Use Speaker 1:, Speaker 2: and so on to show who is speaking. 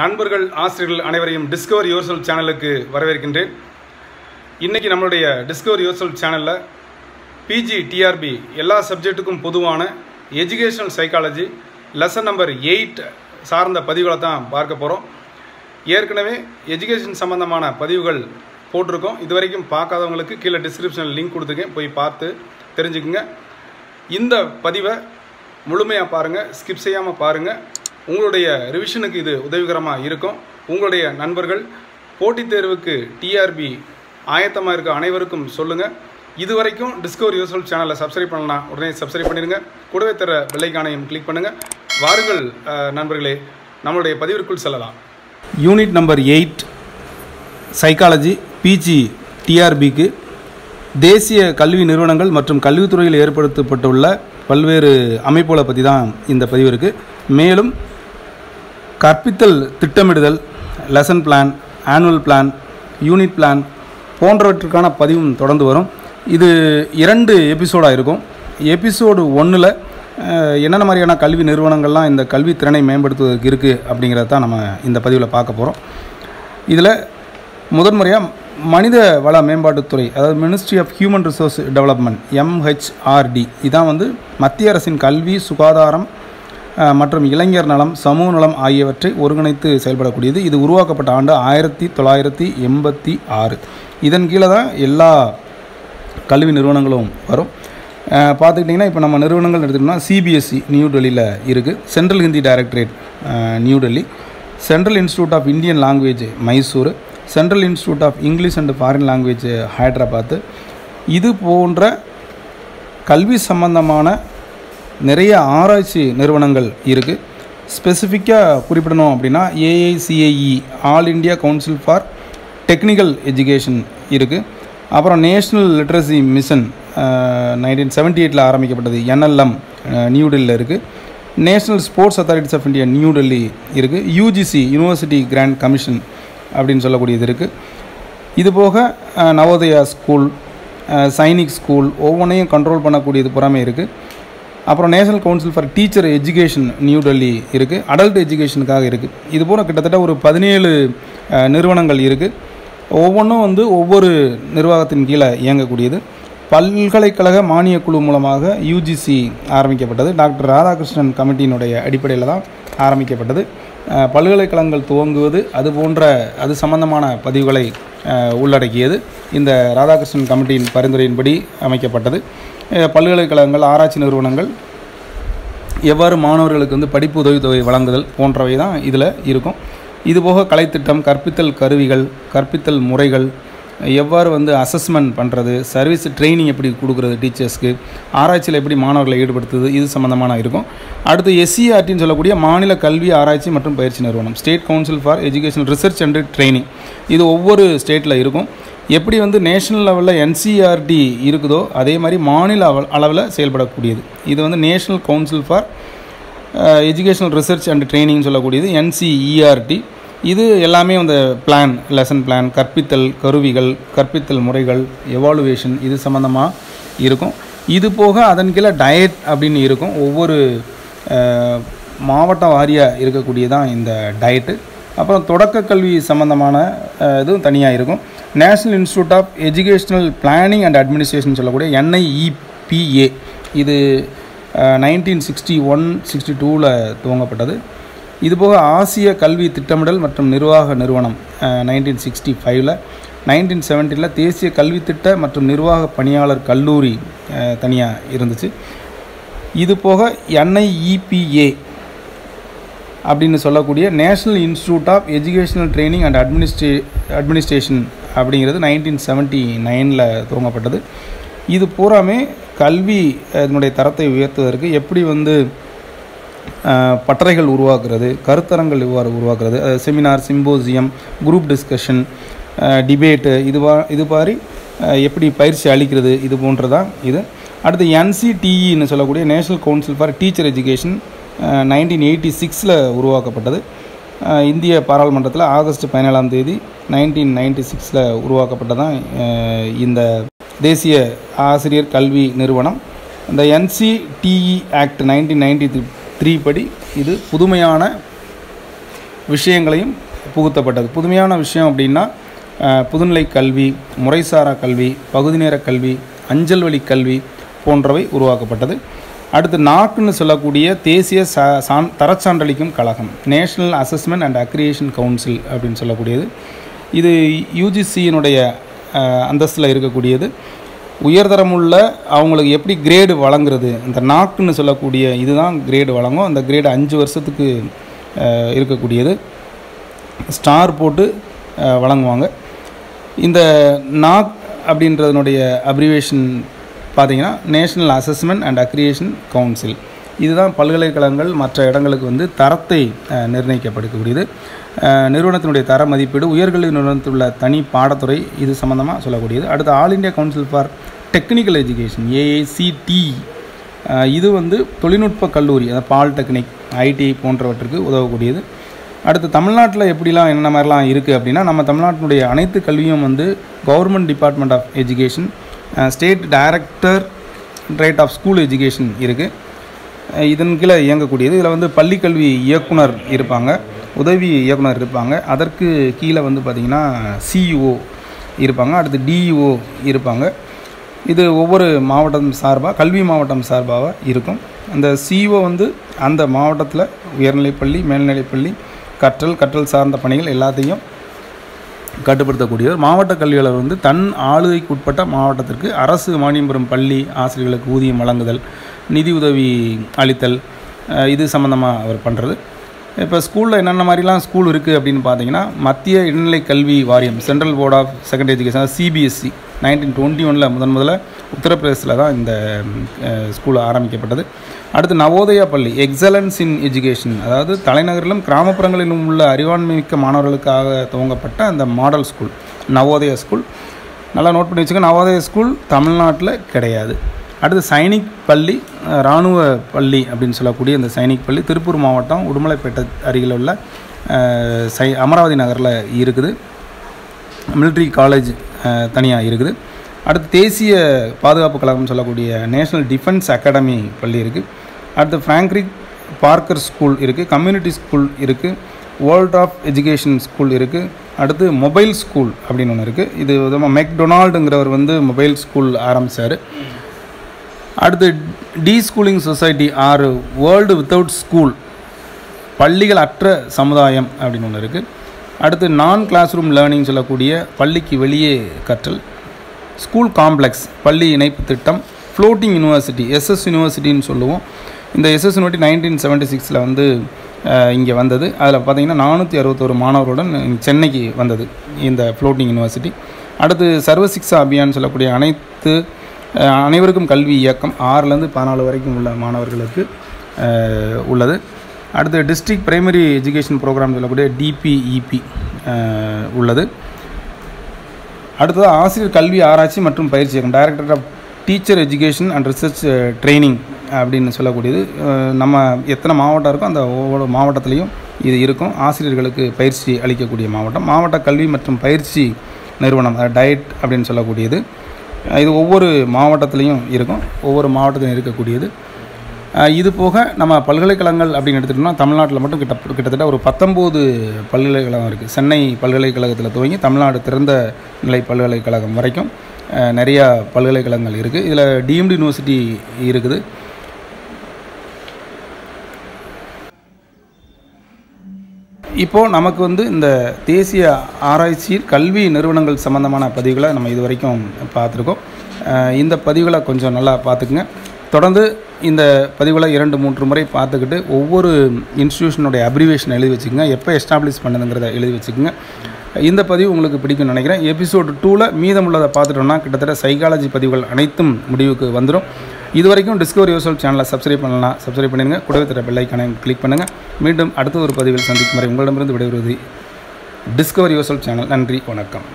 Speaker 1: நண்பர்கள் ஆசிரியர்கள் அனைவரையும் டிஸ்கவர் யுவர்செல் சேனலுக்கு வரவேற்கின்றேன். இன்றைக்கி நம்மளுடைய டிஸ்கவர் யுவர்செல் சேனலில் பிஜி டிஆர்பி எல்லா சப்ஜெக்ட்டுக்கும் பொதுவான educational psychology lesson number eight சார்ந்த பதிவுகளை தான் பார்க்க போகிறோம் ஏற்கனவே எஜுகேஷன் சம்பந்தமான பதிவுகள் போட்டிருக்கோம். இது வரைக்கும் பார்க்காதவங்களுக்கு கீழே டிஸ்கிரிப்ஷனில் லிங்க் கொடுத்துருக்கேன். போய் பார்த்து தெரிஞ்சுக்குங்க. இந்த பதிவை முழுமையாக பாருங்கள் ஸ்கிப் செய்யாமல் பாருங்கள் உங்களுடைய ரிவிஷனுக்கு இது உதவிகரமாக இருக்கும். உங்களுடைய நண்பர்கள் போட்டித் தேர்வுக்கு டிஆர்பி ஆயத்தமாக இருக்க அனைவருக்கும் சொல்லுங்கள் இது வரைக்கும் டிஸ்கவர் யூஸ்ஃபுல் சேனலை சப்ஸ்கிரைப் பண்ணலாம் உடனே சப்ஸ்கிரைப் பண்ணிடுங்க. கூடவே தர பெல்லைக்கானையும் கிளிக் பண்ணுங்கள் வாருங்கள் நண்பர்களே. நம்மளுடைய பதிவிற்குள் செல்லலாம். Unit number eight psychology PG டிஆர்பிக்கு தேசிய கல்வி நிறுவனங்கள் மற்றும் கல்வித்துறையில் ஏற்படுத்தப்பட்டுள்ள பல்வேறு அமைப்புகளை பற்றி தான் இந்த பதிவு இருக்குது மேலும் கற்பித்தல் திட்டமிடுதல் lesson plan annual plan unit plan போன்றவற்றுக்கான பதிவும் தொடர்ந்து வரும். இது இரண்டு எபிசோடாக இருக்கும். எபிசோடு ஒன்றில் என்னென்ன மாதிரியான கல்வி நிறுவனங்கள்லாம் இந்த கல்வி திறனை மேம்படுத்துவதற்கு இருக்குது அப்படிங்கிறத தான் நம்ம இந்த பதிவில் பார்க்க போகிறோம் இதில் முதன்முறையாக மனித வள மேம்பாட்டுத்துறை அதாவது ministry of human resource development MHRD இதான் வந்து மத்திய அரசின் கல்வி சுகாதாரம் மற்றும் இளைஞர் நலம் சமூக நலம் ஆகியவற்றை ஒருங்கிணைத்து செயல்படக்கூடியது. இது உருவாக்கப்பட்ட ஆண்டு ஆயிரத்தி தொள்ளாயிரத்தி எண்பத்தி ஆறு. இதன் கீழே தான் எல்லா கல்வி நிறுவனங்களும் வரும். பார்த்துக்கிட்டிங்கன்னா இப்போ நம்ம நிறுவனங்கள் எடுத்துக்கிட்டோம்னா சிபிஎஸ்சி நியூ டெல்லியில் இருக்குது central Hindi directorate new Delhi central institute of Indian language Mysore central institute of English and foreign language Hyderabad இது போன்ற கல்வி சம்பந்தமான நிறைய ஆராய்ச்சி நிறுவனங்கள் இருக்குது ஸ்பெசிஃபிக்காக குறிப்பிடணும் அப்படின்னா AICAE all India council for technical education இருக்குது அப்புறம் national literacy mission nineteen seventy எயிட்டில் ஆரம்பிக்கப்பட்டது என்எல்எம் நியூ டெல்லியில் இருக்குது national sports authorities of India new Delhi இருக்குது யூஜிசி யூனிவர்சிட்டி கிராண்ட் கமிஷன் அப்படின்னு சொல்லக்கூடியது இருக்குது இது போக நவோதயா ஸ்கூல் சைனிக் ஸ்கூல் ஒவ்வொன்றையும் கண்ட்ரோல் பண்ணக்கூடியது புறமே இருக்குது அப்புறம் national council for teacher education new Delhi இருக்குது அடல்ட் எஜுகேஷனுக்காக இருக்குது இது போல் கிட்டத்தட்ட ஒரு பதினேழு நிறுவனங்கள் இருக்குது ஒவ்வொன்றும் வந்து ஒவ்வொரு நிர்வாகத்தின் கீழே இயங்கக்கூடியது. பல்கலைக்கழக மானியக் குழு மூலமாக யூஜிசி ஆரம்பிக்கப்பட்டது. டாக்டர் ராதாகிருஷ்ணன் கமிட்டியினுடைய அடிப்படையில் தான் ஆரம்பிக்கப்பட்டது. பல்கலைக்கழகங்கள் துவங்குவது அது போன்ற அது சம்பந்தமான பதிவுகளை உள்ளடக்கியது. இந்த ராதாகிருஷ்ணன் கமிட்டியின் பரிந்துரையின்படி அமைக்கப்பட்டது. பல்கலைக்கழகங்கள் ஆராய்ச்சி நிறுவனங்கள் எவ்வாறு மாணவர்களுக்கு வந்து படிப்பு உதவித்தொகை வழங்குதல் போன்றவை தான் இதில் இருக்கும். இதுபோக கலைத்திட்டம் கற்பித்தல் கருவிகள் கற்பித்தல் முறைகள் எவ்வாறு வந்து அசஸ்மெண்ட் பண்ணுறது சர்வீஸ் ட்ரைனிங் எப்படி கொடுக்குறது டீச்சர்ஸ்க்கு ஆராய்ச்சியில் எப்படி மாணவர்களை ஈடுபடுத்துது இது சம்மந்தமான இருக்கும். அடுத்து எஸ்சிஆர்டின்னு சொல்லக்கூடிய மாநில கல்வி ஆராய்ச்சி மற்றும் பயிற்சி நிறுவனம் state council for education research and training இது ஒவ்வொரு ஸ்டேட்டில் இருக்கும். எப்படி வந்து நேஷனல் லெவலில் என்சிஆர்டி இருக்குதோ அதே மாதிரி மாநில அளவு- அளவில் செயல்படக்கூடியது. இது வந்து national council for educational research and training சொல்லக்கூடியது என்சிஇஆர்டி இது எல்லாமே அந்த பிளான் லெசன் பிளான் கற்பித்தல் கருவிகள் கற்பித்தல் முறைகள் எவாலுவேஷன் இது சம்மந்தமாக இருக்கும். இது போக அதன் கீழே டயட் அப்படின்னு இருக்கும். ஒவ்வொரு uh, மாவட்ட வாரியாக இருக்கக்கூடியதான் இந்த டயட்டு அப்புறம் தொடக்க கல்வி சம்மந்தமான uh, இதுவும் தனியாக இருக்கும். National institute of educational planning and administration சொல்லக்கூடிய என்ஐஇபிஏ இது நைன்டீன் சிக்ஸ்டி ஒன் சிக்ஸ்டி டூவில் துவங்கப்பட்டது. இதுபோக ஆசிய கல்வி திட்டமிடல் மற்றும் நிர்வாக நிறுவனம் நைன்டீன் சிக்ஸ்டி ஃபைவ்ல நைன்டீன் செவன்ட்டியில் தேசிய கல்வித்திட்ட மற்றும் நிர்வாக பணியாளர் கல்லூரி தனியாக இருந்துச்சு. இது போக என்ஐஇபிஏ அப்படின்னு சொல்லக்கூடிய national institute of educational training and administration administration அப்படிங்கிறது நைன்டீன் செவன்ட்டி நைனில் துவங்கப்பட்டது. இது பூராமே கல்வி அதனுடைய இதனுடைய தரத்தை உயர்த்துவதற்கு எப்படி வந்து பட்டறைகள் உருவாக்குறது கருத்தரங்கள் இவ்வாறு உருவாக்குறது seminar symposium group discussion debate இதுவா இது மாதிரி எப்படி பயிற்சி அளிக்கிறது இது போன்றதான் இது. அடுத்து என்சிடிஇன்னு சொல்லக்கூடிய national council for teacher education nineteen eighty சிக்ஸில் உருவாக்கப்பட்டது. இந்திய பாராளுமன்றத்தில் ஆகஸ்ட் பதினேழாம் தேதி நைன்டீன் நைன்டி சிக்ஸில் உருவாக்கப்பட்டதான் இந்த தேசிய ஆசிரியர் கல்வி நிறுவனம். இந்த NCTE act nineteen ninety three படி இது புதுமையான விஷயங்களையும் புகுத்தப்பட்டது. புதுமையான விஷயம் அப்படின்னா புதுநிலை கல்வி முறைசாரா கல்வி பகுதி நேர கல்வி அஞ்சல் வழி கல்வி போன்றவை உருவாக்கப்பட்டது. அடுத்து நாக்குன்னு சொல்லக்கூடிய தேசிய சா சான் தரச்சான்றளிக்கும் கழகம் national assessment and accreditation council அப்படின்னு சொல்லக்கூடியது. இது யூஜிசியினுடைய அந்தஸ்தில் இருக்கக்கூடியது. உயர்தரமுள்ள அவங்களுக்கு எப்படி கிரேடு வழங்குறது இந்த நாக்குன்னு சொல்லக்கூடிய இதுதான் கிரேடு வழங்கும். அந்த கிரேடு அஞ்சு வருஷத்துக்கு இருக்கக்கூடியது. ஸ்டார் போட்டு வழங்குவாங்க. இந்த நாக் அப்படின்றதனுடைய அப்ரிவேஷன் பார்த்திங்கன்னா national assessment and accreditation council இதுதான் பல்கலைக்கழகங்கள் மற்ற இடங்களுக்கு வந்து தரத்தை நிர்ணயிக்கப்படக்கூடியது நிறுவனத்தினுடைய தர மதிப்பீடு உயர்கல்வி நிறுவனத்தில் உள்ள தனி பாடத்துறை இது சம்மந்தமாக சொல்லக்கூடியது. அடுத்து all India council for technical education AACT இது வந்து தொழில்நுட்ப கல்லூரி அதாவது பால்டெக்னிக் ஐடி போன்றவற்றுக்கு உதவக்கூடியது. அடுத்து தமிழ்நாட்டில் எப்படிலாம் என்னென்ன மாதிரிலாம் இருக்குது அப்படின்னா நம்ம தமிழ்நாட்டினுடைய அனைத்து கல்வியும் வந்து government department of education state directorate of school education இருக்குது இதன் கீழே இயங்கக்கூடியது. இதில் வந்து பள்ளிக்கல்வி இயக்குனர் இருப்பாங்க. உதவி இயக்குனர் இருப்பாங்க. அதற்கு கீழே வந்து பார்த்திங்கன்னா சிஇஓ இருப்பாங்க. அடுத்து டிஇஓ இருப்பாங்க. இது ஒவ்வொரு மாவட்டம் சார்பாக கல்வி மாவட்டம் சார்பாக இருக்கும். அந்த சிஇஓ வந்து அந்த மாவட்டத்தில் உயர்நிலைப்பள்ளி மேல்நிலைப்பள்ளி கற்றல் கற்றல் சார்ந்த பணிகள் எல்லாத்தையும் கட்டுப்படுத்தக்கூடியவர். மாவட்ட கல்வியாளர் வந்து தன் ஆளுகைக்குட்பட்ட மாவட்டத்திற்கு அரசு மானியம் பெறும் பள்ளி ஆசிரியர்களுக்கு ஊதியம் வழங்குதல் நிதி உதவி அளித்தல் இது சம்மந்தமாக அவர் பண்ணுறது இப்போ ஸ்கூலில் என்னென்ன மாதிரிலாம் ஸ்கூல் இருக்குது அப்படின்னு பார்த்தீங்கன்னா மத்திய இடைநிலை கல்வி வாரியம் central board of secondary education CBSE nineteen twenty ஒனில் முதன் முதல்ல உத்தரப்பிரதேசில் தான் இந்த ஸ்கூல் ஆரம்பிக்கப்பட்டது. அடுத்து நவோதயா பள்ளி எக்ஸலன்ஸ் இன் எஜுகேஷன் அதாவது தலைநகரிலும் கிராமப்புறங்களிலும் உள்ள அறிவாண்மைமிக்க மாணவர்களுக்காக துவங்கப்பட்ட அந்த மாடல் ஸ்கூல் நவோதயா ஸ்கூல் நல்லா நோட் பண்ணி வச்சுக்க நவோதயா ஸ்கூல் தமிழ்நாட்டில் கிடையாது. அடுத்து சைனிக் பள்ளி இராணுவ பள்ளி அப்படின்னு சொல்லக்கூடிய இந்த சைனிக் பள்ளி திருப்பூர் மாவட்டம் உடுமலைப்பேட்டை அருகில் உள்ள சை அமராவதி நகரில் இருக்குது. மிலிட்ரி காலேஜ் தனியாக இருக்குது. அடுத்து தேசிய பாதுகாப்பு கழகம் சொல்லக்கூடிய நேஷனல் டிஃபென்ஸ் அகாடமி பள்ளி இருக்குது அடுத்து ஃப்ராங்க்ரிக் பார்க்கர் ஸ்கூல் இருக்குது கம்யூனிட்டி ஸ்கூல் இருக்குது வேர்ல்ட் ஆஃப் எஜுகேஷன் ஸ்கூல் இருக்குது அடுத்து மொபைல் ஸ்கூல் அப்படின்னு ஒன்று இருக்குது இது விதமாக மெக்டொனால்டுங்கிறவர் வந்து மொபைல் ஸ்கூல் ஆரம்பித்தார் அடுத்து டி ஸ்கூலிங் சொசைட்டி ஆறு வேர்ல்டு வித்தவுட் ஸ்கூல் பள்ளிகள் அற்ற சமுதாயம் அப்படின்னு ஒன்று இருக்குது அடுத்து நான் கிளாஸ் ரூம் லேர்னிங் சொல்லக்கூடிய பள்ளிக்கு வெளியே கற்றல் ஸ்கூல் காம்ப்ளெக்ஸ் பள்ளி இணைப்பு திட்டம் ஃப்ளோட்டிங் யூனிவர்சிட்டி எஸ்எஸ் யூனிவர்சிட்டின்னு சொல்லுவோம். இந்த எஸ்எஸ் யூனிவர்சிட்டி நைன்டீன் செவன்ட்டி சிக்ஸில் வந்து இங்கே வந்தது. அதில் பார்த்தீங்கன்னா நானூற்றி அறுபத்தோரு மாணவருடன் சென்னைக்கு வந்தது இந்த ஃப்ளோட்டிங் யூனிவர்சிட்டி அடுத்து சர்வசிக்ஸா அபியான் சொல்லக்கூடிய அனைத்து அனைவருக்கும் கல்வி இயக்கம் ஆறுலேருந்து பதினாலு வரைக்கும் உள்ள மாணவர்களுக்கு உள்ளது. அடுத்து டிஸ்ட்ரிக்ட் பிரைமரி எஜுகேஷன் ப்ரோக்ராம் சொல்லக்கூடிய டிபிஇபி உள்ளது. அடுத்தது ஆசிரியர் கல்வி ஆராய்ச்சி மற்றும் பயிற்சி இயக்கம் director of teacher education and research training அப்படின்னு சொல்லக்கூடியது. நம்ம எத்தனை மாவட்டம் இருக்கோ அந்த ஒவ்வொரு மாவட்டத்துலேயும் இது இருக்கும். ஆசிரியர்களுக்கு பயிற்சி அளிக்கக்கூடிய மாவட்டம். மாவட்ட கல்வி மற்றும் பயிற்சி நிறுவனம் டயட் அப்படின்னு சொல்லக்கூடியது. இது ஒவ்வொரு மாவட்டத்துலேயும் இருக்கும். ஒவ்வொரு மாவட்டத்திலும் இருக்கக்கூடியது. இது போக நம்ம பல்கலைக்கழகங்கள் அப்படின்னு எடுத்துகிட்டோம்னா தமிழ்நாட்டில் மட்டும் கிட்ட கிட்டத்தட்ட ஒரு பத்தொம்போது பல்கலைக்கழகம் இருக்குது சென்னை பல்கலைக்கழகத்தில் துவங்கி தமிழ்நாடு திறந்த நிலை பல்கலைக்கழகம் வரைக்கும் நிறையா பல்கலைக்கழகங்கள் இருக்குது இதில் டீம்டு யூனிவர்சிட்டி இருக்குது. இப்போது நமக்கு வந்து இந்த தேசிய ஆராய்ச்சி கல்வி நிறுவனங்கள் சம்மந்தமான பதிவுகளை நம்ம இது வரைக்கும் பார்த்துருக்கோம் இந்த பதிவுகளை கொஞ்சம் நல்லா பார்த்துக்குங்க. தொடர்ந்து இந்த பதிவுகளை இரண்டு மூன்று முறை பார்த்துக்கிட்டு ஒவ்வொரு இன்ஸ்டியூஷனுடைய அப்ரிவேஷன் எழுதி வச்சுக்கோங்க. எப்போ எஸ்டாப்ளிஷ் பண்ணுதுங்கிறத எழுதி வச்சுக்கோங்க. இந்த பதிவு உங்களுக்கு பிடிக்கும்னு நினைக்கிறேன். எபிசோடு டூவில் மீதமுள்ளதை பார்த்துட்டோம்னா கிட்டத்தட்ட சைக்காலஜி பதிவுகள் அனைத்தும் முடிவுக்கு வந்துடும் இது வரைக்கும் டிஸ்கவரி யோசல் சேனலை சப்ஸ்கிரைப் பண்ணலாம் சப்ஸ்கிரைப் பண்ணிடுங்க. கூடவே தர பெல்லைக்கான கிளிக் பண்ணுங்கள் மீண்டும் அடுத்த ஒரு பதிவில் சந்திக்கும் வரை உங்களிடமிருந்து விடைபெறுவது டிஸ்கவரி யோசல் சேனல் நன்றி வணக்கம்.